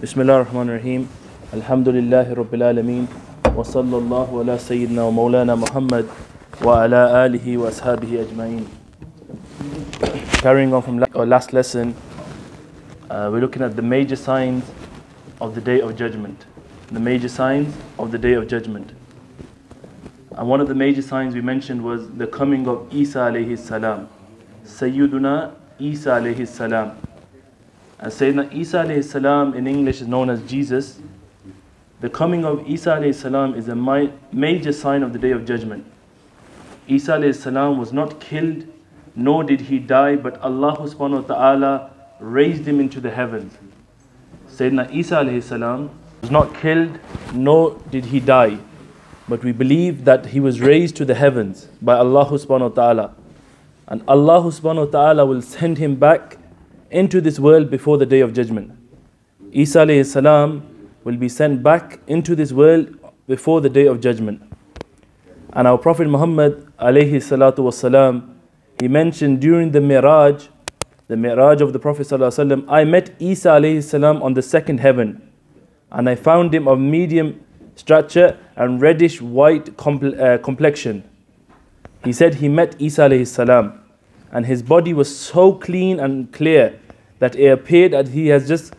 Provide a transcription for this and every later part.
Bismillah ar-Rahman ar-Rahim. Alhamdulillahi Rabbil Alameen. Wa sallallahu ala Sayyidina wa Mawlana Muhammad wa ala alihi wa ashabihi. Carrying on from our last lesson, uh, we're looking at the major signs of the Day of Judgment. The major signs of the Day of Judgment. And one of the major signs we mentioned was the coming of Isa alayhi salam. Sayyiduna Isa alayhi salam and Sayyidina Isa salam in English is known as Jesus. The coming of Isa salam is a major sign of the Day of Judgment. Isa salam was not killed, nor did he die, but Allah subhanahu wa ta'ala raised him into the heavens. Sayyidina Isa salam was not killed, nor did he die. But we believe that he was raised to the heavens by Allah subhanahu wa ta'ala. And Allah subhanahu wa ta'ala will send him back into this world before the day of judgment. Isa salam will be sent back into this world before the day of judgment. And our Prophet Muhammad alayhi salatu wasalam, he mentioned during the Miraj, the Miraj of the Prophet sallallahu I met Isa alayhi salam on the second heaven, and I found him of medium stature and reddish white compl- uh, complexion. He said he met Isa alayhi salam, and his body was so clean and clear that it appeared that he has just,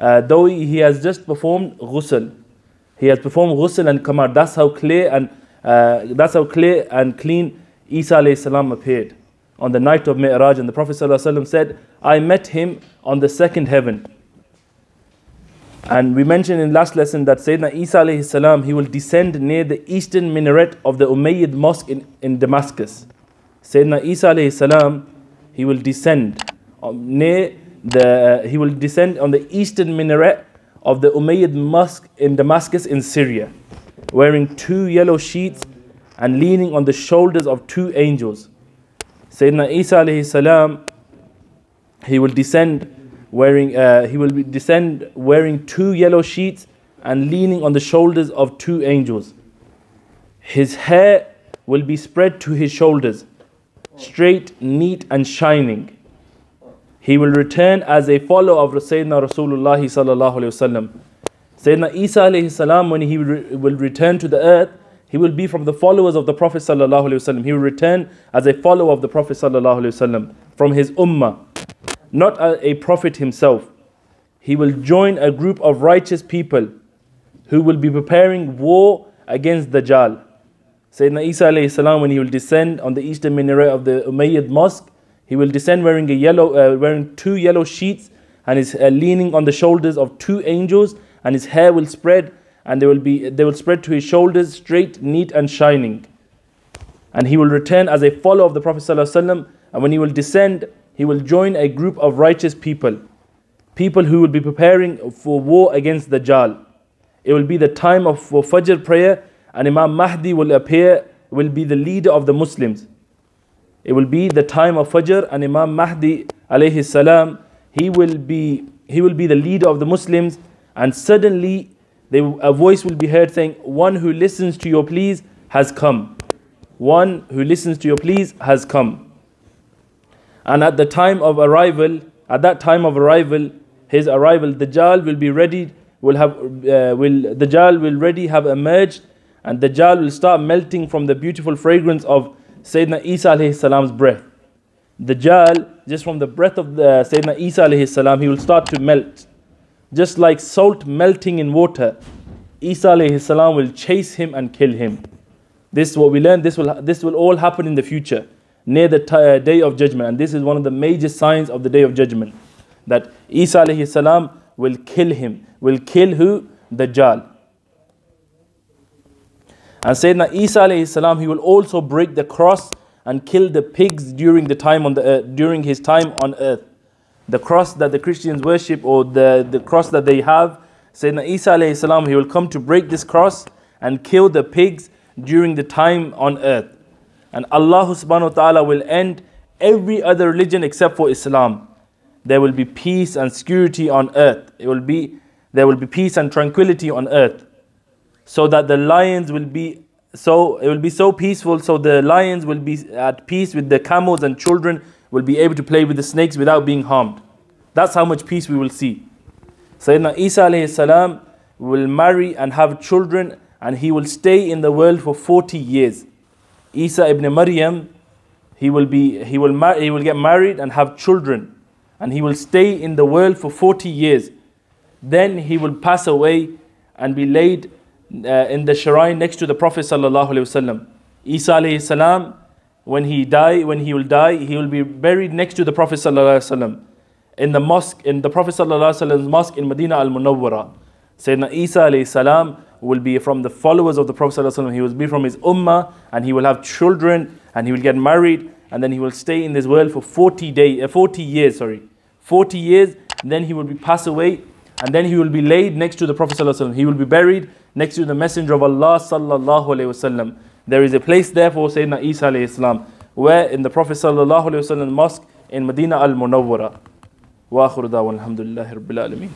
uh, though he has just performed ghusl, he has performed ghusl and kamar. That's how clear and uh, that's how clear and clean Isa salam appeared on the night of Mi'raj. And the Prophet wasallam said, "I met him on the second heaven." And we mentioned in last lesson that Sayyidina Isa salam, he will descend near the eastern minaret of the Umayyad mosque in, in Damascus. Sayyidina Isa alayhi salam, he will descend near the, he will descend on the eastern minaret of the Umayyad mosque in Damascus in Syria, wearing two yellow sheets and leaning on the shoulders of two angels. Sayyidina Isa alayhi salam, he will descend wearing uh, he will descend wearing two yellow sheets and leaning on the shoulders of two angels his hair will be spread to his shoulders straight neat and shining he will return as a follower of Sayyidina Rasulullah sallallahu alaihi wasallam Sayyidina Isa alayhi salam when he will return to the earth he will be from the followers of the Prophet sallallahu alaihi wasallam he will return as a follower of the Prophet sallallahu alaihi wasallam from his ummah not a, a prophet himself. He will join a group of righteous people who will be preparing war against Dajjal. Sayyidina Isa alayhi salam, when he will descend on the eastern minaret of the Umayyad mosque, he will descend wearing a yellow, uh, wearing two yellow sheets, and is uh, leaning on the shoulders of two angels, and his hair will spread, and they will be they will spread to his shoulders, straight, neat, and shining. And he will return as a follower of the Prophet wasallam, and when he will descend he will join a group of righteous people, people who will be preparing for war against Dajjal. It will be the time of for Fajr prayer, and Imam Mahdi will appear, will be the leader of the Muslims. It will be the time of Fajr, and Imam Mahdi alayhi salam, he will be he will be the leader of the Muslims, and suddenly they, a voice will be heard saying, "One who listens to your pleas has come. One who listens to your pleas has come." And at the time of arrival, at that time of arrival, his arrival, Dajjal will be ready, will have, uh, will, Dajjal will ready have emerged, and Dajjal will start melting from the beautiful fragrance of Sayyidina Isa alayhi salam's breath. Dajjal, just from the breath of the Sayyidina Isa alayhi salam, he will start to melt. Just like salt melting in water, Isa alayhi salam will chase him and kill him. This is what we learn, this will, this will all happen in the future near the uh, day of judgment. And this is one of the major signs of the day of judgment. That Isa alayhi salam will kill him. Will kill who? Dajjal. And Sayyidina Isa alayhi he will also break the cross and kill the pigs during the time on the earth, during his time on earth. The cross that the Christians worship or the, the cross that they have, Sayyidina Isa alayhi he will come to break this cross and kill the pigs during the time on earth. And Allah subhanahu wa ta'ala will end every other religion except for Islam. There will be peace and security on earth. It will be there will be peace and tranquility on earth. So that the lions will be so it will be so peaceful so the lions will be at peace with the camels and children will be able to play with the snakes without being harmed. That's how much peace we will see. Sayyidina Isa alayhi salam will marry and have children and he will stay in the world for 40 years. Isa ibn Maryam, he will be he will mar- he will get married and have children and he will stay in the world for 40 years. Then he will pass away and be laid uh, in the shrine next to the Prophet sallallahu alaihi wasallam. Isa alayhi salam, when he die, when he will die, he will be buried next to the Prophet sallallahu alaihi wasallam in the mosque, in the Prophet sallallahu alaihi wasallam's mosque in Medina al Munawwara. Sayyidina Isa alayhi salam will be from the followers of the Prophet sallallahu alaihi wasallam. He will be from his ummah and he will have children and he will get married and then he will stay in this world for 40 day, uh, 40 years, sorry, 40 years. Then he will be pass away and then he will be laid next to the Prophet sallallahu alaihi wasallam. He will be buried next to the Messenger of Allah sallallahu alaihi wasallam. There is a place there for Sayyidina Isa alayhi salam, where in the Prophet sallallahu alaihi wasallam mosque in Medina al Munawwara. واخر دعوانا الحمد لله رب العالمين